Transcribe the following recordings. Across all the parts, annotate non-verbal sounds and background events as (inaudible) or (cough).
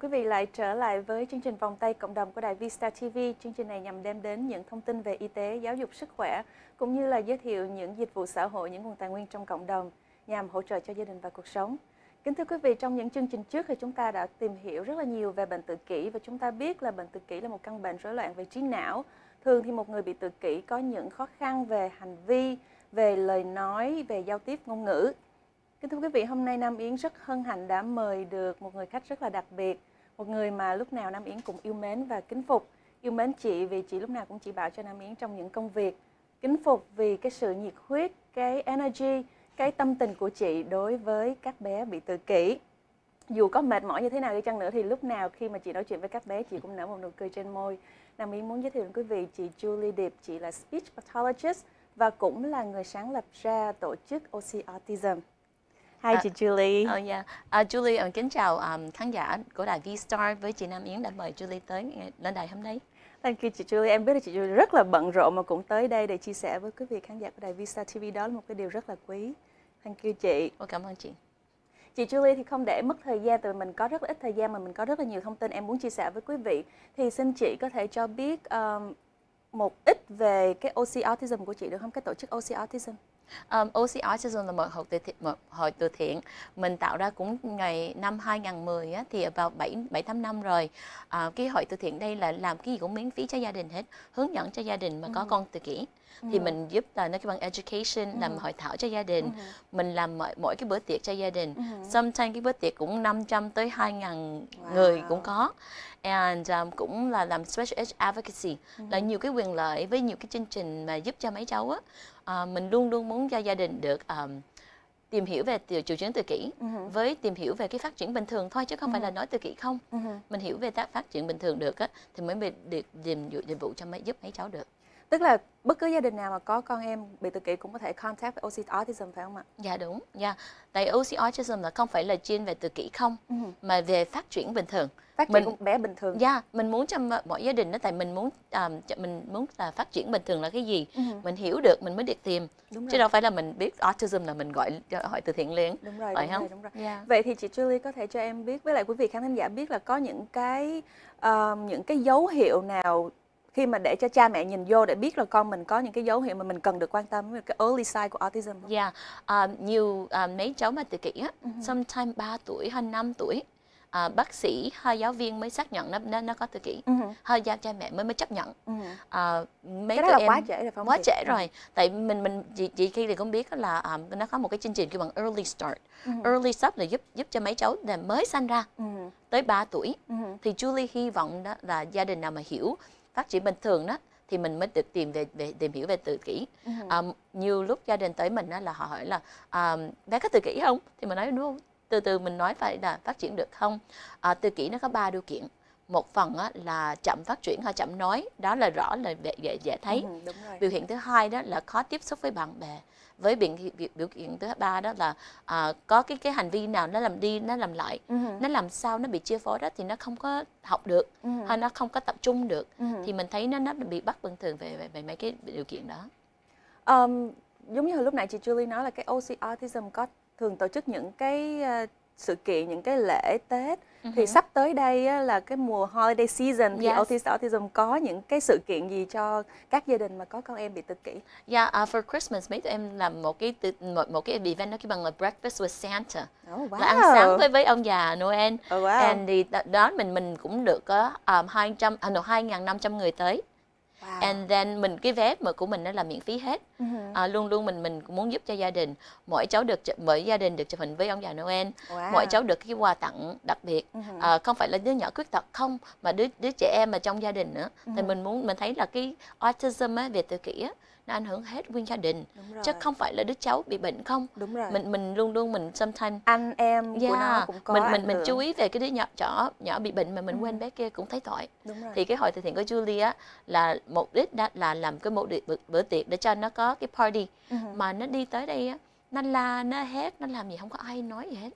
vị lại trở lại với chương trình vòng tay cộng đồng của đài Vista TV. Chương trình này nhằm đem đến những thông tin về y tế, giáo dục sức khỏe cũng như là giới thiệu những dịch vụ xã hội, những nguồn tài nguyên trong cộng đồng nhằm hỗ trợ cho gia đình và cuộc sống. Kính thưa quý vị, trong những chương trình trước thì chúng ta đã tìm hiểu rất là nhiều về bệnh tự kỷ và chúng ta biết là bệnh tự kỷ là một căn bệnh rối loạn về trí não. Thường thì một người bị tự kỷ có những khó khăn về hành vi, về lời nói, về giao tiếp ngôn ngữ. Kính thưa quý vị, hôm nay Nam Yến rất hân hạnh đã mời được một người khách rất là đặc biệt, một người mà lúc nào Nam Yến cũng yêu mến và kính phục. Yêu mến chị vì chị lúc nào cũng chỉ bảo cho Nam Yến trong những công việc. Kính phục vì cái sự nhiệt huyết, cái energy, cái tâm tình của chị đối với các bé bị tự kỷ. Dù có mệt mỏi như thế nào đi chăng nữa thì lúc nào khi mà chị nói chuyện với các bé chị cũng nở một nụ cười trên môi. Nam Yến muốn giới thiệu đến quý vị chị Julie Điệp, chị là speech pathologist và cũng là người sáng lập ra tổ chức OC Autism. Hi À, chị Julie. Oh yeah. À, Julie, uh, kính chào um, khán giả của đài V-Star với chị Nam Yến đã mời Julie tới ngày- lên đài hôm nay. Thank you chị Julie. Em biết là chị Julie rất là bận rộn mà cũng tới đây để chia sẻ với quý vị khán giả của đài Vista TV đó là một cái điều rất là quý. Thank you chị. Ô, cảm ơn chị. Chị Julie thì không để mất thời gian tại vì mình có rất là ít thời gian mà mình có rất là nhiều thông tin em muốn chia sẻ với quý vị thì xin chị có thể cho biết um, một ít về cái OC Autism của chị được không? Cái tổ chức OC Autism. Um, OC Autism là một hội từ thiện, một hội từ thiện mình tạo ra cũng ngày năm 2010 á, thì vào 7 7 8 năm rồi. À, cái hội từ thiện đây là làm cái gì cũng miễn phí cho gia đình hết, hướng dẫn cho gia đình mà có con tự kỷ. Thì mình giúp là nó cái bằng education làm hội thảo cho gia đình, mình làm mỗi, mỗi cái bữa tiệc cho gia đình. Sometimes cái bữa tiệc cũng 500 tới 2.000 người Wow. cũng có. And um, cũng là làm special ed advocacy là nhiều cái quyền lợi với nhiều cái chương trình mà giúp cho mấy cháu á à, mình luôn luôn muốn cho gia đình được um, tìm hiểu về triệu chứng tự kỷ với tìm hiểu về cái phát triển bình thường thôi chứ không phải là nói tự kỷ không. Mình hiểu về tác phát triển bình thường được á thì mới được tìm dụ- dịch vụ cho mấy giúp mấy cháu được Tức là bất cứ gia đình nào mà có con em bị tự kỷ cũng có thể contact với OC Autism phải không ạ? dạ đúng dạ tại OC autism là không phải là chuyên về tự kỷ không mà về phát triển bình thường Phát triển Mình- bé bình thường. Dạ, mình muốn cho mọi gia đình đó tại mình muốn um, mình muốn là phát triển bình thường là cái gì, mình hiểu được mình mới được tìm. Đúng Chứ rồi. đâu phải là mình biết autism là mình gọi hỏi từ thiện liền. Đúng rồi, Phải đúng không? rồi, đúng rồi. Dạ. Vậy thì chị Julie có thể cho em biết với lại quý vị khán thính giả biết là có những cái um, những cái dấu hiệu nào khi mà để cho cha mẹ nhìn vô để biết là con mình có những cái dấu hiệu mà mình cần được quan tâm cái early sign của autism? Dạ, um, nhiều um, mấy cháu mà tự kỷ á, Ừ. sometimes 3 tuổi hay 5 tuổi à, bác sĩ hay giáo viên mới xác nhận nó nó, nó có tự kỷ. Ừ. Hay cha, cha mẹ mới mới chấp nhận. Ừ. À, mấy Cái đó là em quá trễ rồi phải không quá chị? trễ rồi tại mình mình chị, chị khi thì cũng biết là um, nó có một cái chương trình kêu bằng early start early start là giúp giúp cho mấy cháu là mới sanh ra Ừ. tới 3 tuổi Ừ. thì Julie hy vọng đó là gia đình nào mà hiểu phát triển bình thường đó thì mình mới được tìm về, về tìm hiểu về tự kỷ à, nhiều lúc gia đình tới mình đó là họ hỏi là à, bé có tự kỷ không? Thì mình nói đúng không? Từ từ mình nói phải là phát triển được không? À, tự kỷ nó có ba điều kiện một phần á, là chậm phát triển hay chậm nói đó là rõ là dễ, dễ, dễ thấy Ừ, đúng rồi. biểu hiện thứ hai đó là khó tiếp xúc với bạn bè với biểu, biểu, hiện thứ ba đó là à, có cái cái hành vi nào nó làm đi nó làm lại Ừ. nó làm sao nó bị chia phối đó thì nó không có học được Ừ. hay nó không có tập trung được Ừ. thì mình thấy nó nó bị bắt bình thường về về, về mấy cái điều kiện đó Um, giống như hồi lúc nãy chị Julie nói là cái OC Autism có thường tổ chức những cái ờ, sự kiện, những cái lễ Tết thì sắp tới đây á, là cái mùa holiday season thì Yes. OC Autism có những cái sự kiện gì cho các gia đình mà có con em bị tự kỷ? Yeah, uh, for Christmas mấy tụi em làm một cái một một cái event nó cái bằng là breakfast with Santa Oh, wow. là ăn sáng với với ông già Noel. Oh, wow. And thì đó mình mình cũng được có um, 200 à, no, 2.500 người tới. Wow. And then mình cái vé mà của mình nó là miễn phí hết. Ừ. À, luôn luôn mình mình muốn giúp cho gia đình. Mỗi cháu được mỗi gia đình được chụp hình với ông già Noel. Wow. Mỗi cháu được cái quà tặng đặc biệt. Ừ. À, không phải là đứa nhỏ khuyết tật không mà đứa đứa trẻ em mà trong gia đình nữa. Ừ. Thì mình muốn mình thấy là cái autism á, về tự kỷ á, nó ảnh hưởng hết nguyên gia đình. Chứ không phải là đứa cháu bị bệnh không. Đúng rồi. Mình mình luôn luôn mình sometimes anh em của nó Yeah, cũng có mình mình mình chú ý về cái đứa nhỏ nhỏ nhỏ bị bệnh mà mình Ừ. quên bé kia cũng thấy tội Đúng rồi. thì cái hội từ thiện của Julie á là mục đích đó là làm cái đích bữa, bữa tiệc để cho nó có cái party Ừ. mà nó đi tới đây á nó la nó hét nó làm gì không có ai nói gì hết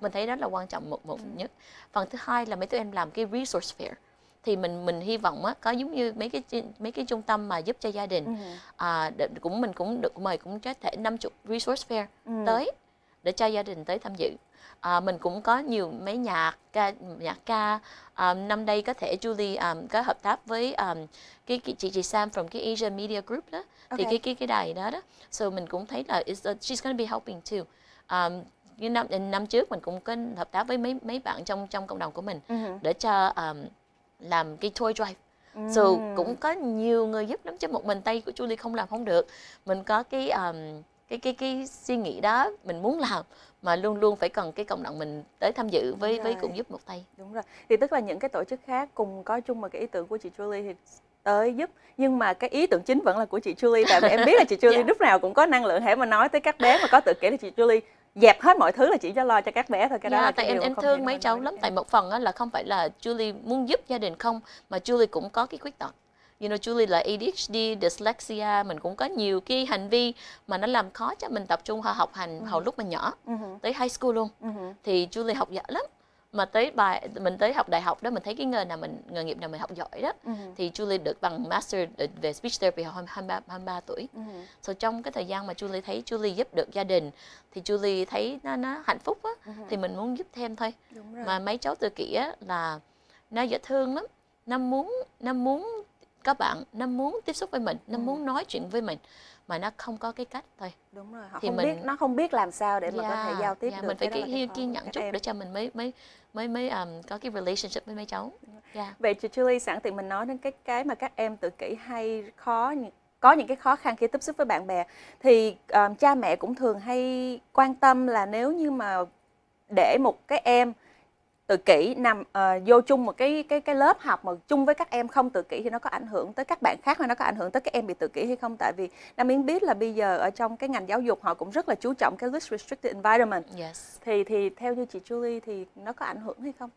mình thấy đó là quan trọng một một Ừ. nhất phần thứ hai là mấy tụi em làm cái resource fair thì mình mình hy vọng á có giống như mấy cái mấy cái trung tâm mà giúp cho gia đình Ừ. à, để, cũng mình cũng được mời cũng có thể 50 resource fair Ừ. tới để cho gia đình tới tham dự à, mình cũng có nhiều mấy nhạc ca nhạc ca à, năm đây có thể Julie um, có hợp tác với um, cái, cái chị chị Sam from cái Asia Media Group đó okay. thì cái cái cái đài đó đó so mình cũng thấy là it's, uh, she's gonna be helping too um, như năm năm trước mình cũng có hợp tác với mấy mấy bạn trong trong cộng đồng của mình uh-huh. để cho um, làm cái toy drive Mm. So cũng có nhiều người giúp lắm chứ một mình tay của Julie không làm không được. Mình có cái um, cái cái cái suy nghĩ đó mình muốn làm mà luôn luôn phải cần cái cộng đồng mình tới tham dự với với cũng giúp một tay. Đúng rồi. Thì tức là những cái tổ chức khác cùng có chung một cái ý tưởng của chị Julie thì tới giúp nhưng mà cái ý tưởng chính vẫn là của chị Julie tại vì em biết là chị (laughs) Julie yeah. lúc nào cũng có năng lượng hãy mà nói tới các bé mà có tự kỷ thì chị Julie dẹp hết mọi thứ là chỉ cho lo cho các bé thôi cái yeah, đó là tại em em thương mấy cháu lắm tại một phần á là không phải là Julie muốn giúp gia đình không mà Julie cũng có cái khuyết tật you know Julie là ADHD, dyslexia, mình cũng có nhiều cái hành vi mà nó làm khó cho mình tập trung học hành uh-huh. hồi lúc mình nhỏ uh-huh. tới high school luôn. Uh-huh. Thì Julie học giỏi lắm mà tới bài mình tới học đại học đó mình thấy cái nghề nào mình nghề nghiệp nào mình học giỏi đó uh-huh. thì Julie được bằng master về speech therapy hồi 23 23 tuổi. Uh-huh. So trong cái thời gian mà Julie thấy Julie giúp được gia đình thì Julie thấy nó nó hạnh phúc á uh-huh. thì mình muốn giúp thêm thôi. Mà mấy cháu tự kỷ á là nó dễ thương lắm. Nó muốn nó muốn các bạn nó muốn tiếp xúc với mình nó ừ. muốn nói chuyện với mình mà nó không có cái cách thôi đúng rồi họ thì không mình, biết nó không biết làm sao để mà yeah, có thể giao tiếp yeah, được mình phải kiên kiên nhẫn chút em. để cho mình mới mới mới mới um, có cái relationship với mấy cháu yeah. vậy chị Julie sẵn tiện mình nói đến cái cái mà các em tự kỷ hay khó có những cái khó khăn khi tiếp xúc với bạn bè thì um, cha mẹ cũng thường hay quan tâm là nếu như mà để một cái em tự kỷ nằm uh, vô chung một cái cái cái lớp học mà chung với các em không tự kỷ thì nó có ảnh hưởng tới các bạn khác hay nó có ảnh hưởng tới các em bị tự kỷ hay không? Tại vì Nam Yến biết là bây giờ ở trong cái ngành giáo dục họ cũng rất là chú trọng cái least restricted environment. Yes. thì thì theo như chị Julie thì nó có ảnh hưởng hay không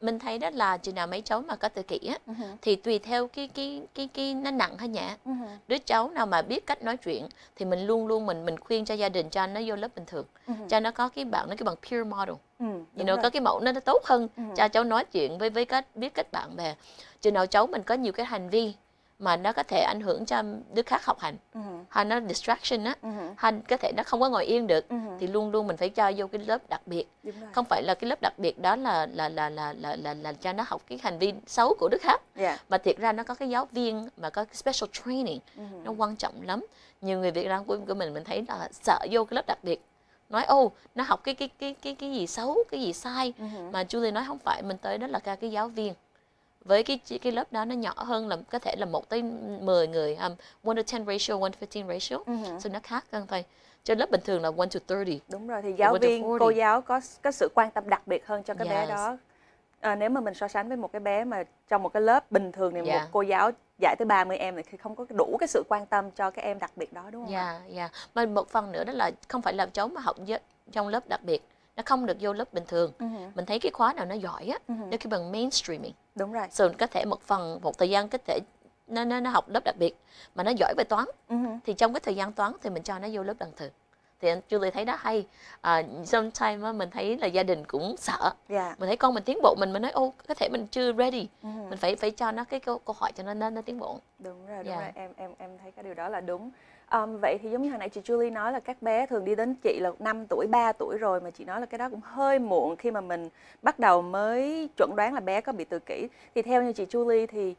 mình thấy đó là chừng nào mấy cháu mà có tự kỷ á uh-huh. thì tùy theo cái cái cái cái nó nặng hay nhẹ uh-huh. đứa cháu nào mà biết cách nói chuyện thì mình luôn luôn mình mình khuyên cho gia đình cho nó vô lớp bình thường uh-huh. cho nó có cái bạn nó cái bằng peer model ừ, you know, có cái mẫu nó, nó tốt hơn uh-huh. cho cháu nói chuyện với với cách biết cách bạn bè chừng nào cháu mình có nhiều cái hành vi mà nó có thể ảnh hưởng cho đứa khác học hành uh-huh. hay nó distraction á uh-huh. hay có thể nó không có ngồi yên được uh-huh. thì luôn luôn mình phải cho vô cái lớp đặc biệt không phải là cái lớp đặc biệt đó là là là là là là, là cho nó học cái hành vi xấu của đứa khác yeah. mà thiệt ra nó có cái giáo viên mà có cái special training uh-huh. nó quan trọng lắm nhiều người Việt Nam của, của mình mình thấy là sợ vô cái lớp đặc biệt nói ô nó học cái cái cái cái cái gì xấu cái gì sai uh-huh. mà Julie nói không phải mình tới đó là ca cái giáo viên với cái cái lớp đó nó nhỏ hơn là có thể là một tới 10 người um, one to 10 ratio one to 15 ratio uh-huh. so nó khác hơn thôi cho lớp bình thường là one to 30 đúng rồi thì giáo viên cô giáo có có sự quan tâm đặc biệt hơn cho cái yes. bé đó à, nếu mà mình so sánh với một cái bé mà trong một cái lớp bình thường thì yeah. một cô giáo dạy tới 30 em thì không có đủ cái sự quan tâm cho các em đặc biệt đó đúng không Dạ, yeah, dạ. Yeah. Mà một phần nữa đó là không phải là cháu mà học trong lớp đặc biệt nó không được vô lớp bình thường uh-huh. mình thấy cái khóa nào nó giỏi á uh-huh. nó cái bằng mainstreaming đúng rồi rồi có thể một phần một thời gian có thể nó nó, nó học lớp đặc biệt mà nó giỏi về toán uh-huh. thì trong cái thời gian toán thì mình cho nó vô lớp bình thường thì anh Julie thấy đó hay à, sometimes mình thấy là gia đình cũng sợ yeah. Dạ. mình thấy con mình tiến bộ mình mình nói ô có thể mình chưa ready uh-huh. mình phải phải cho nó cái câu, câu hỏi cho nó nên nó tiến bộ đúng rồi đúng yeah. Dạ. rồi em em em thấy cái điều đó là đúng Um, vậy thì giống như hồi nãy chị Julie nói là các bé thường đi đến chị là 5 tuổi, 3 tuổi rồi mà chị nói là cái đó cũng hơi muộn khi mà mình bắt đầu mới chuẩn đoán là bé có bị tự kỷ. Thì theo như chị Julie thì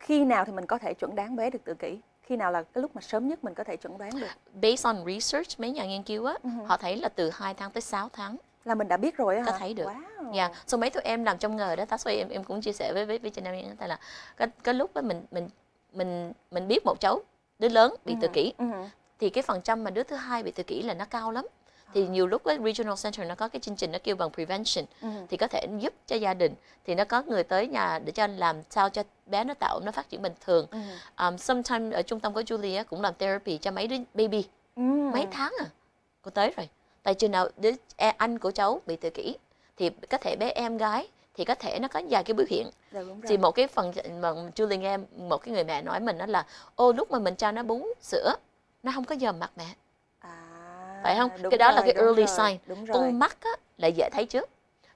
khi nào thì mình có thể chuẩn đoán bé được tự kỷ? Khi nào là cái lúc mà sớm nhất mình có thể chuẩn đoán được? Based on research, mấy nhà nghiên cứu á, uh-huh. họ thấy là từ 2 tháng tới 6 tháng là mình đã biết rồi á có thấy được wow. yeah. so mấy tụi em làm trong nghề đó that's why em em cũng chia sẻ với với với chị Nam Yên là cái cái lúc đó mình mình mình mình biết một cháu đứa lớn bị tự kỷ uh-huh. thì cái phần trăm mà đứa thứ hai bị tự kỷ là nó cao lắm thì nhiều lúc cái regional center nó có cái chương trình nó kêu bằng prevention. Uh-huh. thì có thể giúp cho gia đình. Thì nó có người tới nhà để cho làm sao cho bé nó tạo nó phát triển bình thường. Uh-huh. um, sometimes ở trung tâm của Julia cũng làm therapy cho mấy đứa baby. Uh-huh. mấy tháng à cô tới rồi. Tại chừng nào đứa e, anh của cháu bị tự kỷ thì có thể bé em gái thì có thể nó có vài cái biểu hiện. Dạ, thì một cái phần mà Julie nghe một cái người mẹ nói mình đó là ô lúc mà mình cho nó bú sữa nó không có dòm mặt mẹ phải không? Cái đó rồi, là cái early rồi, sign. con mắt á là dễ thấy trước.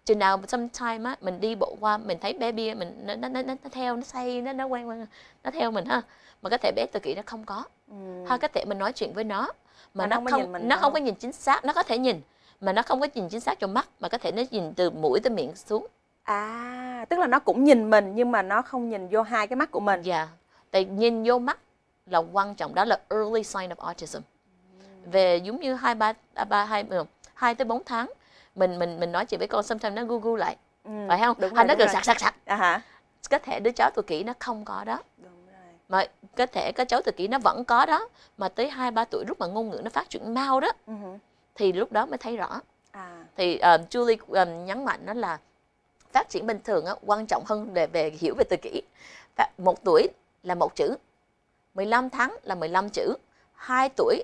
Chừng nào sometime á mình đi bộ qua mình thấy bé bia mình nó nó nó, nó theo nó say nó nó quen quen nó theo mình ha. Mà có thể bé tự kỷ nó không có. Ừ. hay có thể mình nói chuyện với nó mà, mà nó không, không nó không có nhìn chính xác nó có thể nhìn mà nó không có nhìn chính xác trong mắt mà có thể nó nhìn từ mũi tới miệng xuống. À, tức là nó cũng nhìn mình nhưng mà nó không nhìn vô hai cái mắt của mình. dạ. Tại nhìn vô mắt là quan trọng đó là early sign of autism về giống như hai ba à, ba hai ừ, hai tới bốn tháng mình mình mình nói chuyện với con sometimes nó gu lại Ừ, phải không Đúng hay rồi, nó rồi. sặc sặc sặc À hả? có thể đứa cháu tự kỷ nó không có đó Đúng rồi. mà có thể có cháu tự kỷ nó vẫn có đó mà tới hai ba tuổi lúc mà ngôn ngữ nó phát triển mau đó Ừ hử. thì lúc đó mới thấy rõ À, thì um, Julie um, nhấn mạnh đó là phát triển bình thường á, quan trọng hơn về về hiểu về tự kỷ một tuổi là một chữ 15 tháng là 15 chữ 2 tuổi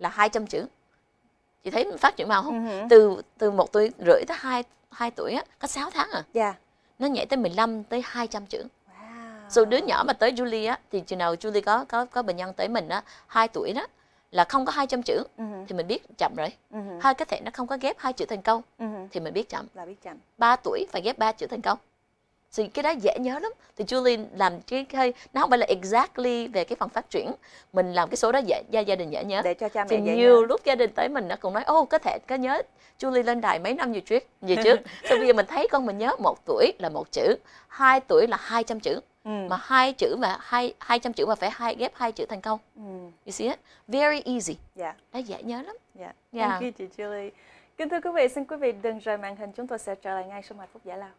là 200 chữ chị thấy phát triển mau ừ không hử. từ từ một tuổi rưỡi tới 2 2 tuổi á, có 6 tháng à Dạ. nó nhảy tới 15 tới 200 chữ Wow. rồi đứa nhỏ mà tới Julie á thì chừng nào Julie có có có bệnh nhân tới mình á 2 tuổi đó là không có 200 chữ Ừ hử. thì mình biết chậm rồi Ừ hử. hai có thể nó không có ghép hai chữ thành câu Ừ hử. thì mình biết chậm Là biết chậm. 3 tuổi phải ghép 3 chữ thành công thì cái đó dễ nhớ lắm thì Julie làm cái hơi nó không phải là exactly về cái phần phát triển mình làm cái số đó dễ gia gia đình dễ nhớ Để cho cha thì mẹ dễ nhiều nhớ. lúc gia đình tới mình nó cũng nói ô có thể có nhớ Julie lên đài mấy năm về trước về trước (laughs) sau bây giờ mình thấy con mình nhớ một tuổi là một chữ hai tuổi là 200 chữ Ừ. mà hai chữ mà hai hai trăm chữ mà phải hai ghép hai chữ thành công Ừ. you see it very easy Dạ. nó dễ nhớ lắm Dạ. Dạ. Thank you chị Julie. Kính thưa quý vị, xin quý vị đừng rời màn hình, chúng tôi sẽ trở lại ngay sau một phút giải lao.